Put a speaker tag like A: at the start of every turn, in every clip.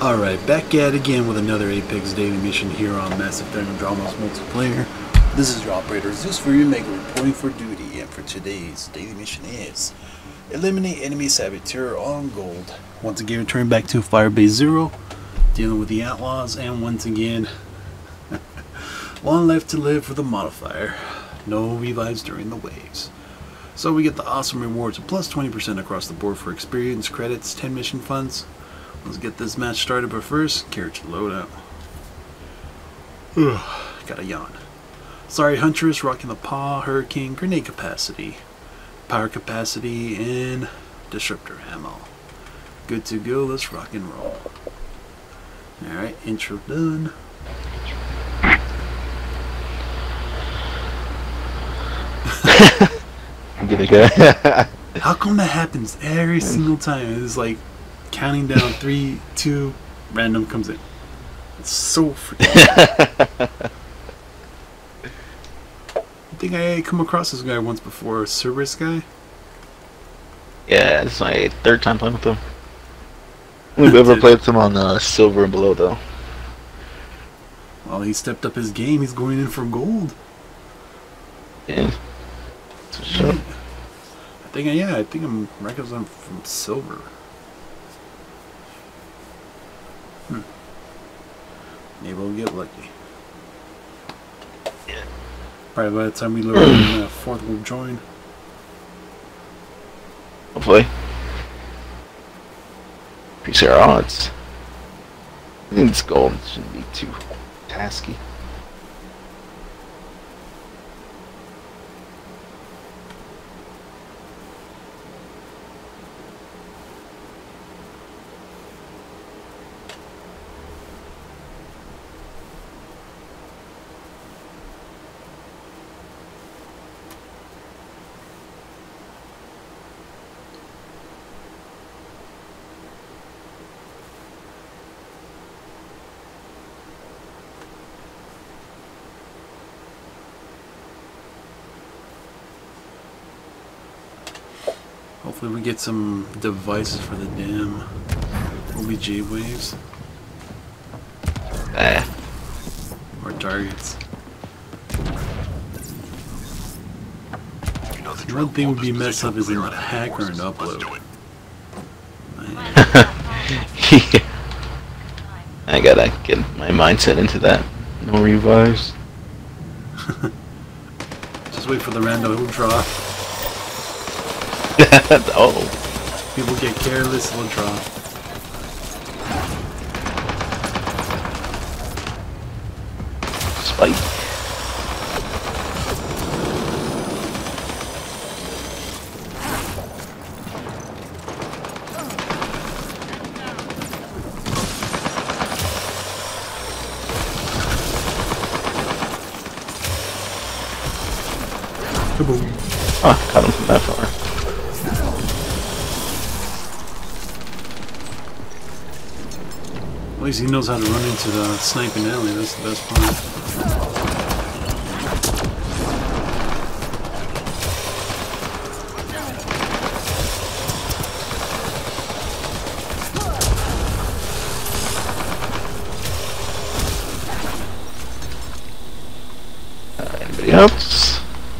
A: Alright, back at again with another Apex Daily Mission here on Mass Effect Andromeda Multiplayer. This is your operator Zeus Fury Omega reporting for duty, and for today's daily mission is Eliminate enemy saboteur on gold. Once again, returning back to Firebase Zero, dealing with the outlaws, and once again, One Life to Live for the modifier. No revives during the waves. So we get the awesome rewards of plus 20% across the board for experience, credits, 10 mission funds. Let's get this match started, but first, character loadout. Ugh, got a yawn. Sorry, Huntress, rocking the paw, hurricane, grenade capacity, power capacity, and disruptor ammo. Good to go, let's rock and roll. Alright, intro done.
B: I'm gonna go.
A: How come that happens every single time? It's like counting down three, two, random comes in. It's so freaking. I think I come across this guy once before, Cerberus guy.
B: yeah, it's my third time playing with them. We've ever played with them on uh, silver and below though.
A: Well, he stepped up his game. He's going in for gold.
B: Yeah. So, sure.
A: I think, yeah, I think I'm records him from silver. Hmm. Maybe we'll get lucky.
B: Yeah.
A: Probably by the time we load in, uh, fourth will join.
B: Hopefully. Increase our odds. I think it's gold. It shouldn't be too tasky.
A: Hopefully we get some devices for the damn OBJ waves
B: Ah,
A: or targets.
C: You know the
A: The one thing would be messed up is in
C: clear
A: the
C: out
A: hacker and upload.
B: yeah. I gotta get my mindset into that. No revives.
A: Just wait for the random draw.
B: oh,
A: People get careless, they'll draw.
B: spike. Oh, ah, caught him from that far.
A: Least he knows how to run into the sniping alley. That's the best part.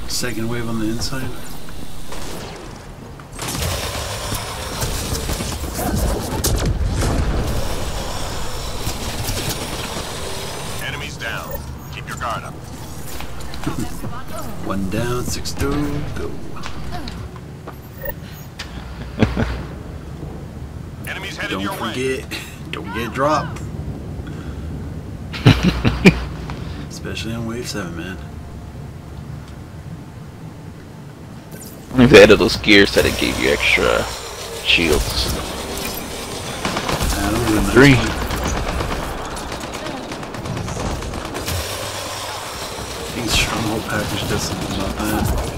A: Second wave on the inside. Go.
C: Enemies headed
A: Don't
C: your way.
A: forget, don't get dropped. Especially on wave seven, man.
B: I wonder if they added those gears that it gave you extra shields.
A: I don't really know.
B: Three.
A: I think Stronghold package does something about that.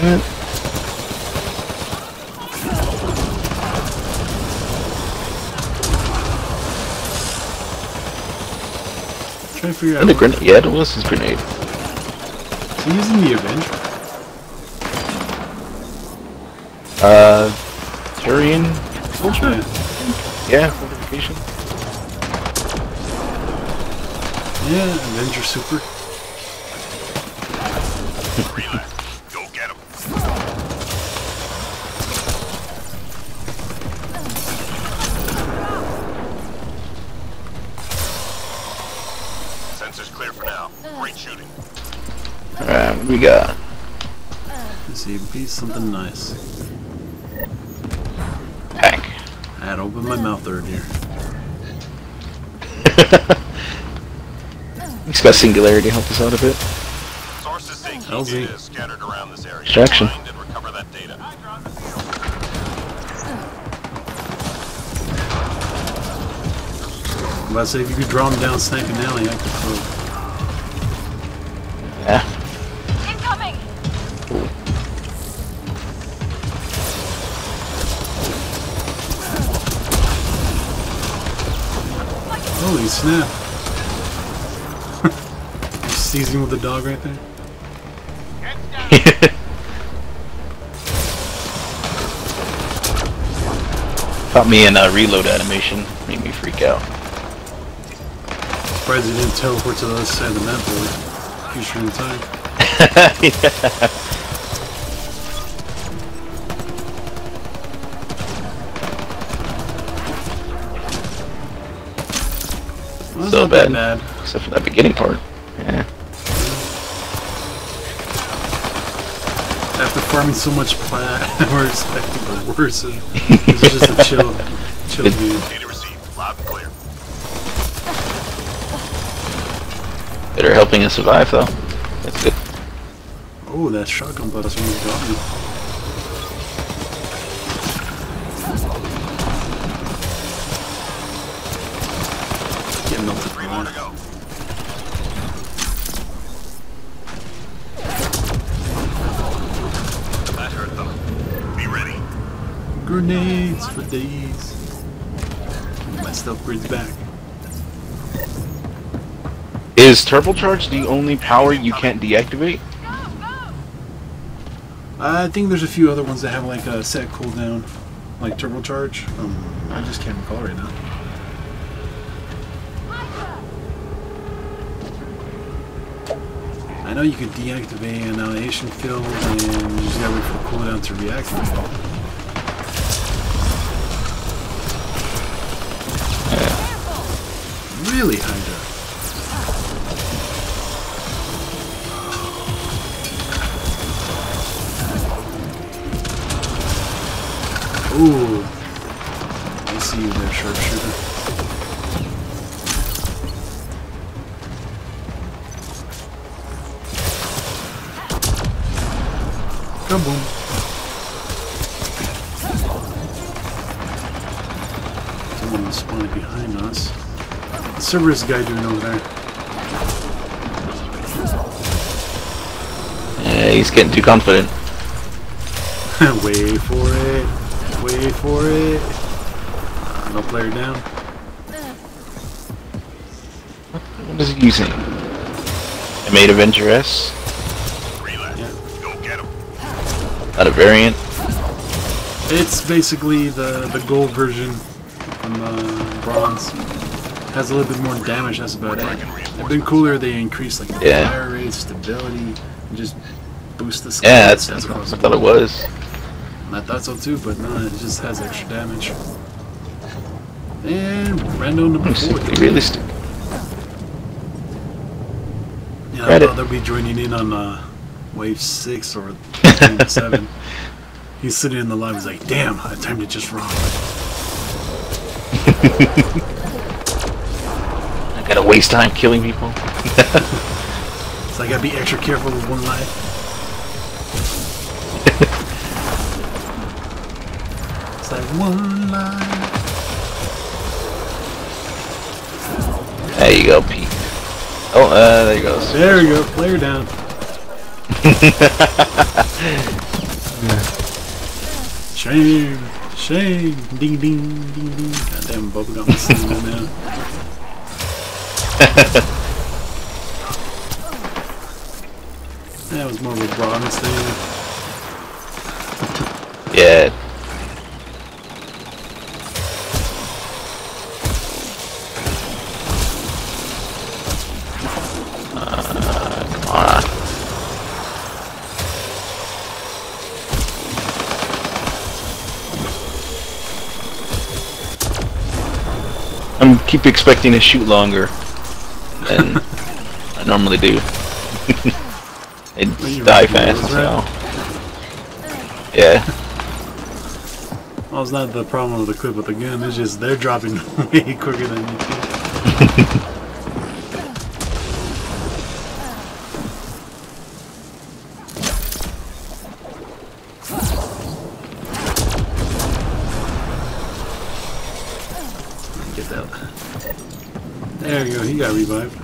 B: Damn it.
A: Trying to figure out.
B: Grenade. Yeah, that was his grenade.
A: Is he using the Avenger?
B: Uh, Turian. Vulture.
A: Yeah,
B: fortification.
A: Yeah, Avenger Super.
B: We got?
A: Let's see, be something nice.
B: Pack.
A: I had to open my mouth earlier.
B: Expect Singularity to help us out a bit.
C: Sources say key
A: LZ.
C: is scattered around this area.
B: Distraction.
C: Find and recover that data.
A: I'm about to say, if you could draw him down Snake and Alley, I could throw.
B: Yeah.
A: Holy snap! Seizing with the dog right there.
B: Caught me in a reload animation. Made me freak out.
A: Surprised he didn't teleport to the other side of the map though. Future in time. Well, that's
B: So
A: not that
B: bad.
A: bad.
B: Except for that beginning part. Yeah.
A: After farming so much plat, we're expecting the worst. This is just a chill, chill view.
C: Data received. Loud clear.
B: Better helping us survive though. That's good.
A: Oh, that shotgun butt is when you got For days. My stuff breeds back.
B: Is turbocharge the only power you can't deactivate?
A: I think there's a few other ones that have like a set cooldown, like turbocharge. Um, I just can't recall right now. I know you can deactivate an annihilation field and you just gotta wait for the cooldown to reactivate Really, Hydra? Cerberus guy doing over there.
B: Yeah, he's getting too confident.
A: Wait for it. Wait for it. No player down.
B: What is he using? I made Avenger S.
A: Yeah.
B: Not a variant.
A: It's basically the the gold version from the bronze. Has a little bit more damage. That's about it. It'd been cooler. They increased like
B: Yeah.
A: fire rate, stability, and just boost the.
B: Yeah,
A: stats
B: that's,
A: across
B: I
A: the
B: thought it was.
A: I thought so too, but no, it just has extra damage. And random number four.
B: Realistic.
A: Yeah, I thought they'll be joining in on uh, wave six or seven. He's sitting in the lobby. He's like, "Damn, I timed it just wrong."
B: I gotta waste time killing people.
A: So I gotta be extra careful with one life. it's like one life.
B: There you go, Pete. Oh, uh, there you go.
A: There we go. Player down. Shame. Shame. Ding ding ding ding. Goddamn bubblegum is singing that was more
B: of a bronze thing. Yeah. I'm keep expecting to shoot longer than I normally do. I
A: you
B: die fast so.
A: right?
B: Yeah.
A: Well, it's not the problem with the clip with the gun. It's just they're dropping way quicker than you can. There you go. He got revived.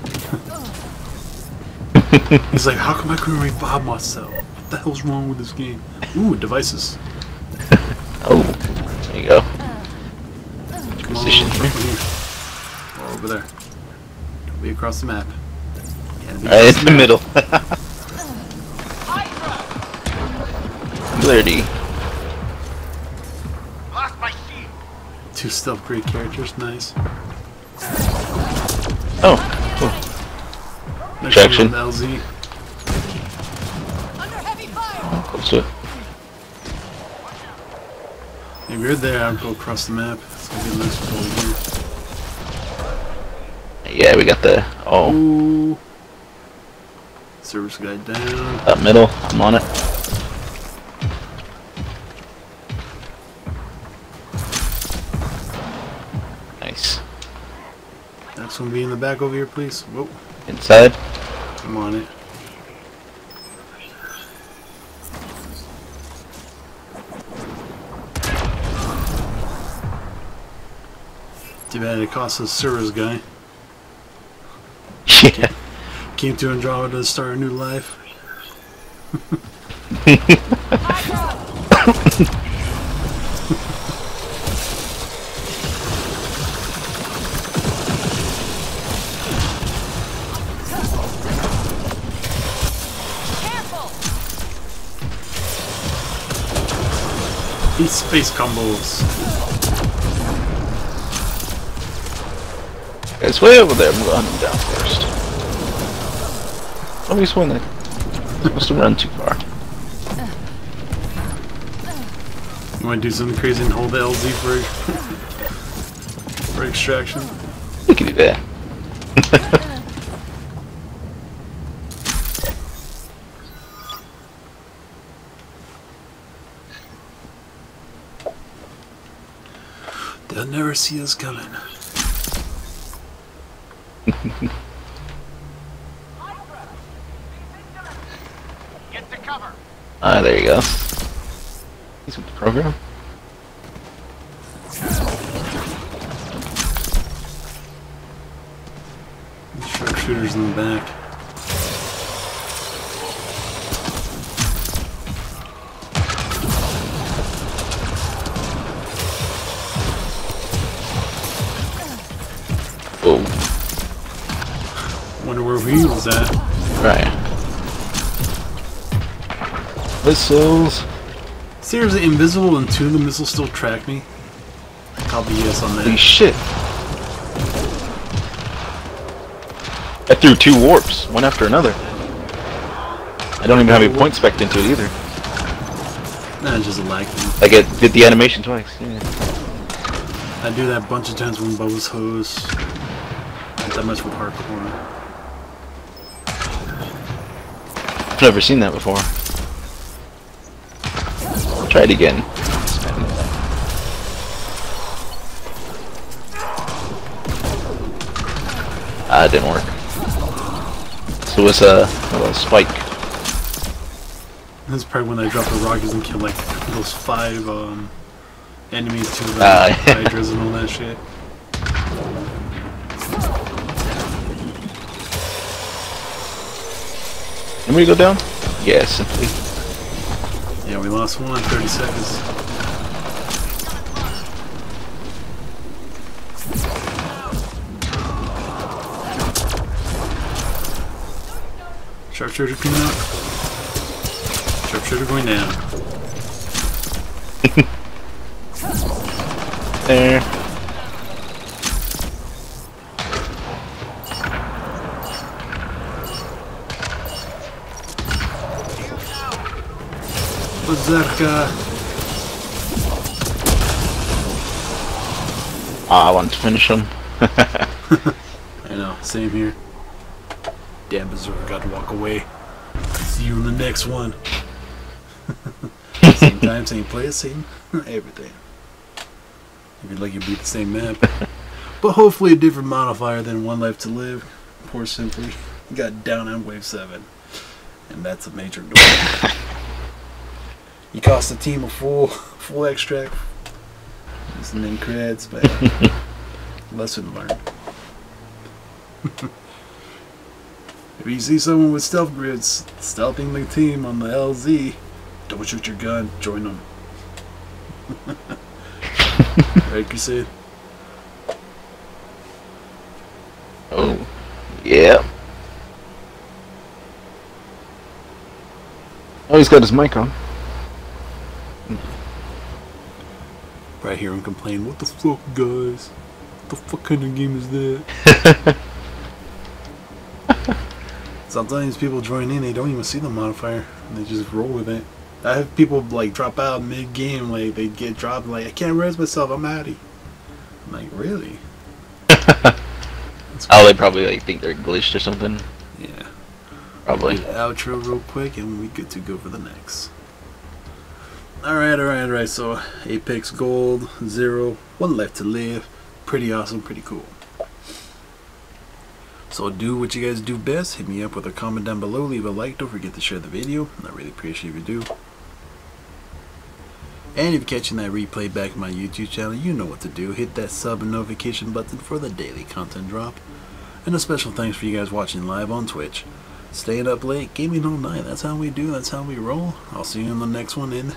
A: He's like, how come I couldn't revive myself? What the hell's wrong with this game? Ooh, devices.
B: Oh, there you go.
A: Come
B: Position
A: over
B: here.
A: here. Or over there. Don't be across the map. Yeah, be
B: Right
A: across
B: in the middle. Clarity.
C: Lost my shield.
A: Two stealth great characters, nice.
B: Oh, cool.
A: Next
B: Traction.
A: LZ.
D: Under heavy fire!
B: Oh, Close to it.
A: If you're there, I'll go across the map. It's gonna be a nice one over
B: Yeah, we got the oh
A: Ooh. Cerberus guy down.
B: Up middle. I'm on it.
A: Be in the back over here, please. Whoa,
B: Inside.
A: I'm on it. Too bad it cost us Cerberus guy.
B: Yeah.
A: Came to Andromeda to start a new life. These space combos.
B: It's way over there. I'm gonna hunt him down first. Oh, he's one that must have run too far.
A: You want to do something crazy and hold the LZ for for extraction?
B: We can do that.
A: They'll never see us coming.
C: Get to cover.
B: Ah, there you go. He's with the program.
A: Sharpshooters in the back. Wonder where he was at.
B: right. Missiles.
A: Seriously, invisible and two of the missiles still track me? I'll be yes on
B: Holy
A: that.
B: shit. I threw two warps, one after another. I don't even have any point spec into it either.
A: Nah, it's just a lag thing.
B: Like it did the animation twice. Yeah.
A: I do that a bunch of times when Bubba's hose. Not that much with hardcore.
B: I've never seen that before. Try it again. Ah, it didn't work. So it's a, a little spike.
A: That's probably when I drop the rockets and kill like those five um, enemies to the
B: Ah, yeah.
A: hydras and all that shit.
B: Can we go down? Yeah, simply.
A: Yeah, we lost one in 30 seconds. Sharpshooter coming out. Sharpshooter going down.
B: There.
A: Berserker.
B: Ah, I want to finish him.
A: I know, same here. Damn Berserker got to walk away. See you in the next one. same time, same place, same everything. If you'd like you beat the same map. but hopefully a different modifier than One Life to Live. Poor Simply got down on wave 7. And that's a major goal. He cost the team a full full extract. Listening creds, but lesson learned. If you see someone with stealth grids stealthing the team on the LZ, don't shoot your gun, join them. right, Crusade?
B: Oh. Yeah. Oh, he's got his mic on.
A: Right here and complain, what the fuck, guys? What the fuck kind of game is that? Sometimes people join in, they don't even see the modifier, they just roll with it. I have people like drop out mid game, like they get dropped, like I can't raise myself, I'm outie. I'm like, really?
B: Oh, they probably like think they're glitched or something.
A: Yeah.
B: Probably.
A: Do the outro real quick and we get to go for the next. Alright, alright, alright. So Apex Gold, zero, One Life to Live. Pretty awesome, pretty cool. So do what you guys do best. Hit me up with a comment down below. Leave a like. Don't forget to share the video. I really appreciate if you do. And if you're catching that replay back on my YouTube channel, you know what to do. Hit that sub and notification button for the daily content drop. And a special thanks for you guys watching live on Twitch. Staying up late, gaming all night. That's how we do. That's how we roll. I'll see you in the next one, and